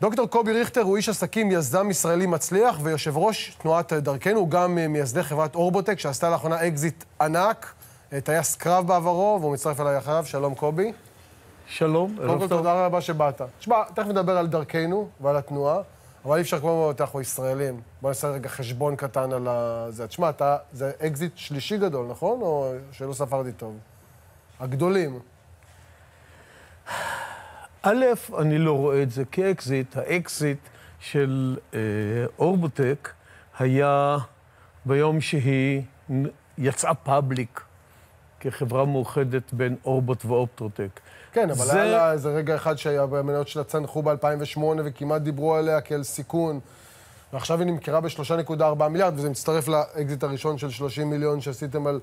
דוקטור קובי ריכטר הוא איש עסקים, יזם ישראלי מצליח ויושב ראש תנועת דרכנו, הוא גם מייסד חברת אורבוטק, שעשתה לאחרונה אקזיט ענק, טייס קרב בעברו, והוא מצטרף אליי עכשיו. שלום קובי. שלום, ערב טוב. קודם כל תודה רבה שבאת. תשמע, תכף נדבר על דרכנו ועל התנועה, אבל אי אפשר כמו אנחנו ישראלים. בוא נעשה רגע חשבון קטן על זה. תשמע, אתה, זה אקזיט שלישי גדול, נכון? או שלא ספרתי טוב? הגדולים. א', אני לא רואה את זה כאקזיט. האקזיט של אה, אורבוטק היה ביום שהיא יצאה public כחברה מאוחדת בין אורבוט ואופטרוטק. כן, אבל זה... היה לה איזה רגע אחד שהמניות שלה צנחו ב-2008 וכמעט דיברו עליה כאל סיכון. ועכשיו היא נמכרה ב-3.4 מיליארד, וזה מצטרף לאקזיט הראשון של 30 מיליון שעשיתם על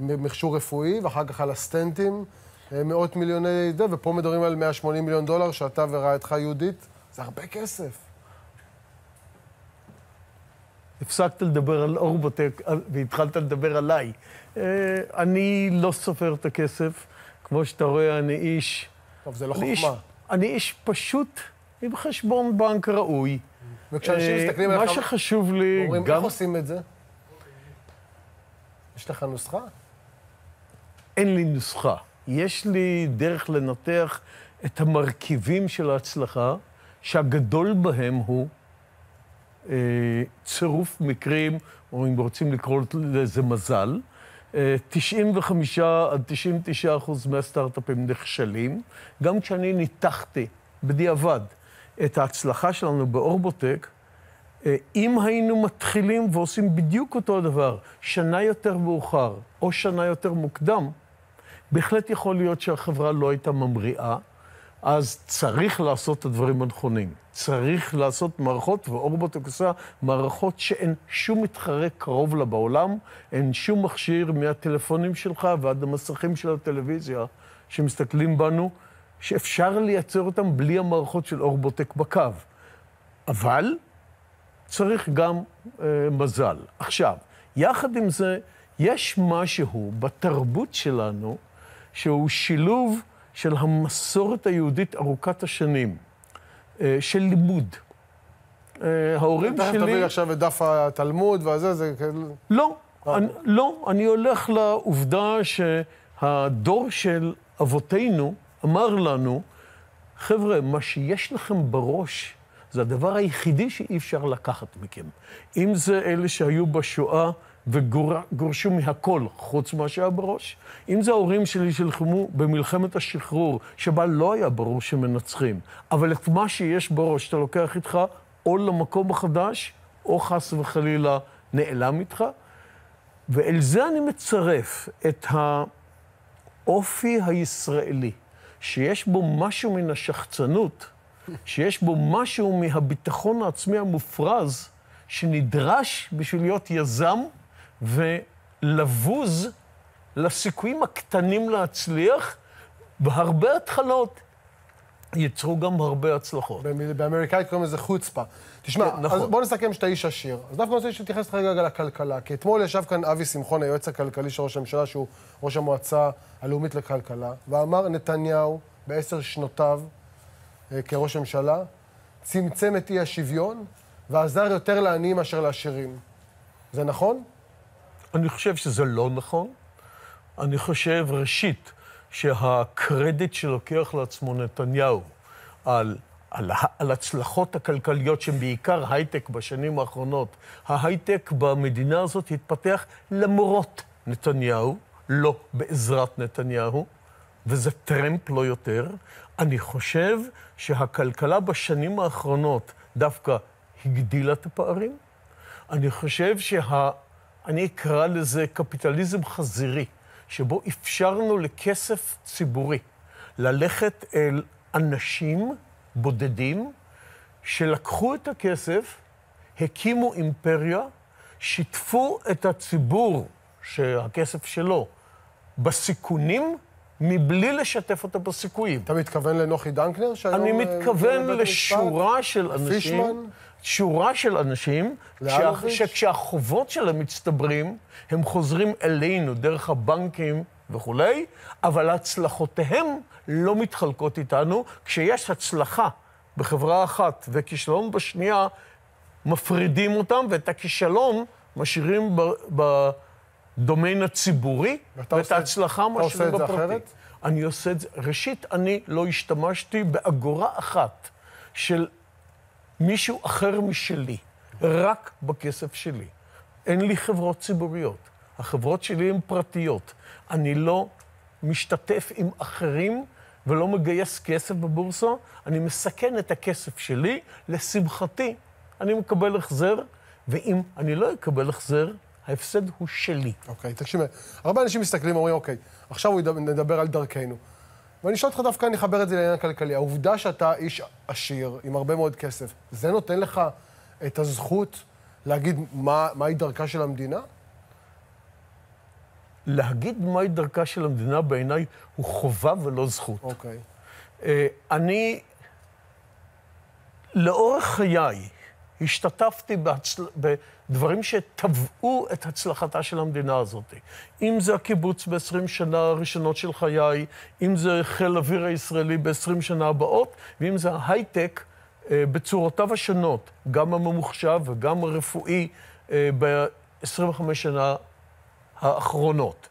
מכשור רפואי, ואחר כך על הסטנטים. אה, מאות מיליוני זה, ופה מדברים על 180 מיליון דולר שאתה ורעייתך יהודית, זה הרבה כסף. הפסקת לדבר על אורבוטק והתחלת לדבר עליי. אה, אני לא סופר את הכסף. כמו שאתה רואה, אני איש... טוב, זה לא חוכמה. איש, אני איש פשוט עם חשבון בנק ראוי. וכשאנשים אה, מסתכלים עליך... מה שחשוב לי... אומרים, גם... איך עושים את זה? יש לך נוסחה? אין לי נוסחה. יש לי דרך לנתח את המרכיבים של ההצלחה, שהגדול בהם הוא אה, צירוף מקרים, או אם רוצים לקרוא לזה מזל. 95 אה, עד 99 אחוז מהסטארט-אפים נכשלים. גם כשאני ניתחתי בדיעבד את ההצלחה שלנו באורבוטק, אה, אם היינו מתחילים ועושים בדיוק אותו הדבר, שנה יותר מאוחר או שנה יותר מוקדם, בהחלט יכול להיות שהחברה לא הייתה ממריאה, אז צריך לעשות את הדברים הנכונים. צריך לעשות מערכות, ואורבוטק עושה מערכות שאין שום מתחרה קרוב לה בעולם, אין שום מכשיר מהטלפונים שלך ועד המסכים של הטלוויזיה שמסתכלים בנו, שאפשר לייצר אותם בלי המערכות של אורבוטק בקו. אבל צריך גם אה, מזל. עכשיו, יחד עם זה, יש משהו בתרבות שלנו שהוא שילוב של המסורת היהודית ארוכת השנים, אה, של לימוד. אה, ההורים שלי... אתה תביא עכשיו את דף התלמוד וזה, זה כאילו... לא, אה. אני, לא, אני הולך לעובדה שהדור של אבותינו אמר לנו, חבר'ה, מה שיש לכם בראש זה הדבר היחידי שאי אפשר לקחת מכם. אם זה אלה שהיו בשואה וגורשו מהכל, חוץ ממה שהיה בראש. אם זה ההורים שלי שלחמו במלחמת השחרור, שבה לא היה ברור שמנצחים, אבל את מה שיש בראש אתה לוקח איתך או למקום החדש, או חס וחלילה נעלם איתך. ואל זה אני מצרף את האופי הישראלי, שיש בו משהו מן השחצנות, שיש בו משהו מהביטחון העצמי המופרז, שנדרש בשביל להיות יזם ולבוז לסיכויים הקטנים להצליח, והרבה התחלות ייצרו גם הרבה הצלחות. באמריקאית קוראים לזה חוצפה. תשמע, כן, נכון. אז בוא נסכם שאתה איש עשיר. אז דווקא רוצה שתתייחס רגע לכלכלה. כי אתמול ישב כאן אבי שמחון, היועץ הכלכלי של ראש הממשלה, שהוא ראש המועצה הלאומית לכלכלה, ואמר, נתניהו, בעשר שנותיו אה, כראש הממשלה, צמצם את אי השוויון ועזר יותר לעניים מאשר לעשירים. זה נכון? אני חושב שזה לא נכון. אני חושב, ראשית, שהקרדיט שלוקח לעצמו נתניהו על, על, על הצלחות הכלכליות שהן בעיקר הייטק בשנים האחרונות, ההייטק במדינה הזאת התפתח למרות נתניהו, לא בעזרת נתניהו, וזה טרמפ לא יותר. אני חושב שהכלכלה בשנים האחרונות דווקא הגדילה את הפערים. אני חושב שה... אני אקרא לזה קפיטליזם חזירי, שבו אפשרנו לכסף ציבורי ללכת אל אנשים בודדים שלקחו את הכסף, הקימו אימפריה, שיתפו את הציבור, שהכסף שלו, בסיכונים, מבלי לשתף אותו בסיכויים. אתה מתכוון לנוחי דנקנר? אני אה, מתכוון לשורה של אנשים... פישמן? שורה של אנשים, שכשהחובות שלהם מצטברים, הם חוזרים אלינו דרך הבנקים וכולי, אבל הצלחותיהם לא מתחלקות איתנו. כשיש הצלחה בחברה אחת וכישלון בשנייה, מפרידים אותם, ואת הכישלון משאירים בדומיין הציבורי, ואת ההצלחה משאירים בפרטי. אתה עושה את זה אחרת? אני עושה את זה. ראשית, אני לא השתמשתי באגורה אחת של מישהו אחר משלי, רק בכסף שלי. אין לי חברות ציבוריות. החברות שלי הן פרטיות. אני לא משתתף עם אחרים ולא מגייס כסף בבורסה, אני מסכן את הכסף שלי. לשמחתי, אני מקבל החזר, ואם אני לא אקבל החזר, ההפסד הוא שלי. אוקיי, okay, תקשיב, הרבה אנשים מסתכלים ואומרים, אוקיי, עכשיו הוא נדבר על דרכנו. ואני שואל אותך דווקא, אני אחבר את זה לעניין הכלכלי. העובדה שאתה איש עשיר, עם הרבה מאוד כסף, זה נותן לך את הזכות להגיד מה, מהי דרכה של המדינה? להגיד מהי דרכה של המדינה בעיניי הוא חובה ולא זכות. אוקיי. Okay. אה, אני, לאורך חיי, השתתפתי בהצל... בדברים שטבעו את הצלחתה של המדינה הזאת. אם זה הקיבוץ ב-20 שנה הראשונות של חיי, אם זה חיל האוויר הישראלי ב-20 שנה הבאות, ואם זה ההייטק אה, בצורותיו השונות, גם הממוחשב וגם הרפואי אה, ב-25 שנה האחרונות.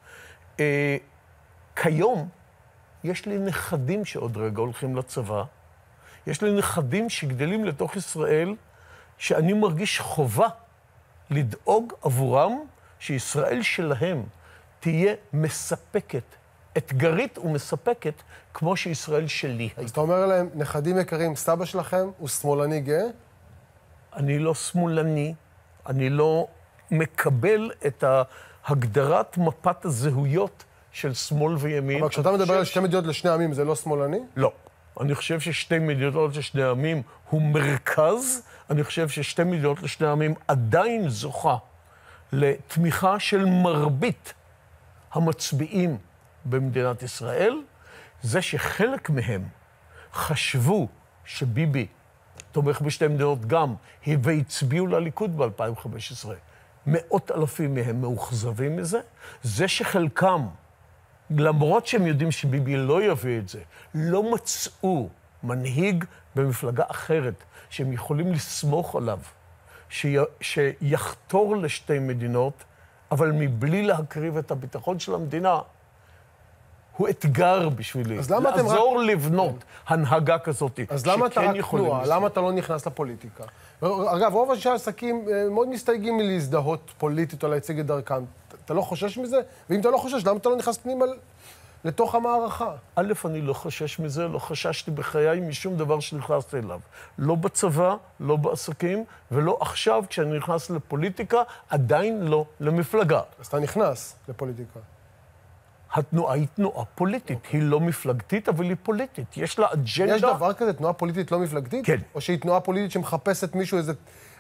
אה, כיום יש לי נכדים שעוד רגע הולכים לצבא. יש לי נכדים שגדלים לתוך ישראל, שאני מרגיש חובה לדאוג עבורם שישראל שלהם תהיה מספקת, אתגרית ומספקת, כמו שישראל שלי אז אתה אומר להם, נכדים יקרים, סבא שלכם הוא שמאלני גאה? אני לא שמאלני, אני לא מקבל את הגדרת מפת הזהויות של שמאל וימין. אבל כשאתה מדבר על שתי מדינות לשני עמים, זה לא שמאלני? לא. אני חושב ששתי מדינות לשני עמים הוא מרכז, אני חושב ששתי מדינות לשני עמים עדיין זוכה לתמיכה של מרבית המצביעים במדינת ישראל. זה שחלק מהם חשבו שביבי תומך בשתי מדינות גם, והצביעו לליכוד ב-2015. מאות אלפים מהם מאוכזבים מזה. זה שחלקם למרות שהם יודעים שביבי לא יביא את זה, לא מצאו מנהיג במפלגה אחרת שהם יכולים לסמוך עליו, שי, שיחתור לשתי מדינות, אבל מבלי להקריב את הביטחון של המדינה, הוא אתגר בשבילי. אז למה אתם רק... לעזור לבנות הנהגה כזאת, אז למה אתה רק תנועה? למה אתה לא נכנס לפוליטיקה? אגב, רוב אנשי העסקים אה, מאוד מסתייגים מלהזדהות פוליטית או להציג את דרכם. אתה לא חושש מזה? ואם אתה לא חושש, למה אתה לא נכנס פנימה לתוך המערכה? א', אני לא חושש מזה, לא חששתי בחיי משום דבר שנכנסתי אליו. לא בצבא, לא בעסקים, ולא עכשיו, כשאני נכנס לפוליטיקה, עדיין לא למפלגה. אז אתה נכנס לפוליטיקה. התנועה היא תנועה פוליטית. Okay. היא לא מפלגתית, אבל היא פוליטית. יש לה אג'נדה... יש דבר כזה, תנועה פוליטית לא מפלגתית? כן. או שהיא תנועה פוליטית שמחפשת מישהו, איזה,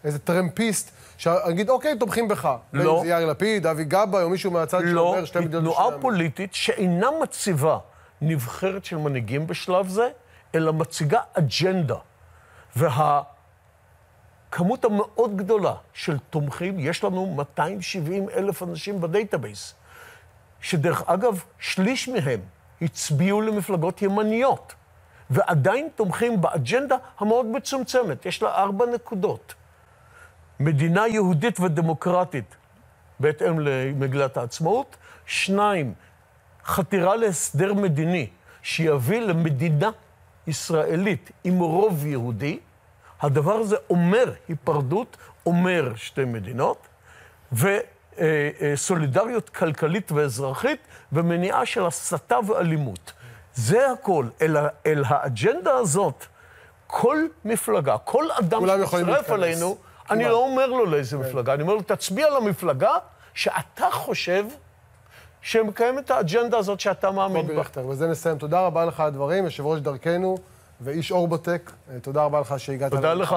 איזה טרמפיסט, שיגיד, אוקיי, תומכים בך. לא. זה יאיר לפיד, אבי גבאי, או מישהו מהצד לא, שאומר שתי מדינות לשני עמים. לא, היא תנועה פוליטית שאינה מציבה נבחרת של מנהיגים בשלב זה, אלא מציגה אג'נדה. והכמות המאוד גדולה של תומכים, יש לנו 270 אלף אנשים ב database. שדרך אגב, שליש מהם הצביעו למפלגות ימניות, ועדיין תומכים באג'נדה המאוד מצומצמת. יש לה ארבע נקודות. מדינה יהודית ודמוקרטית, בהתאם למגילת העצמאות. שניים, חתירה להסדר מדיני שיביא למדינה ישראלית עם רוב יהודי. הדבר הזה אומר היפרדות, אומר שתי מדינות, ו... אה, אה, כלכלית ואזרחית ומניעה של הסתה ואלימות. זה הכל. אל, אל האג'נדה הזאת, כל מפלגה, כל אדם שמצטרף אלינו, אני לא אומר לו לאיזה כן. מפלגה, אני אומר לו, תצביע למפלגה שאתה חושב שמקיים את האג'נדה הזאת שאתה מאמין בה. קובי בזה נסיים. תודה רבה לך על הדברים, יושב ראש דרכנו ואיש אורבוטק. אה, תודה רבה לך שהגעת. תודה לך.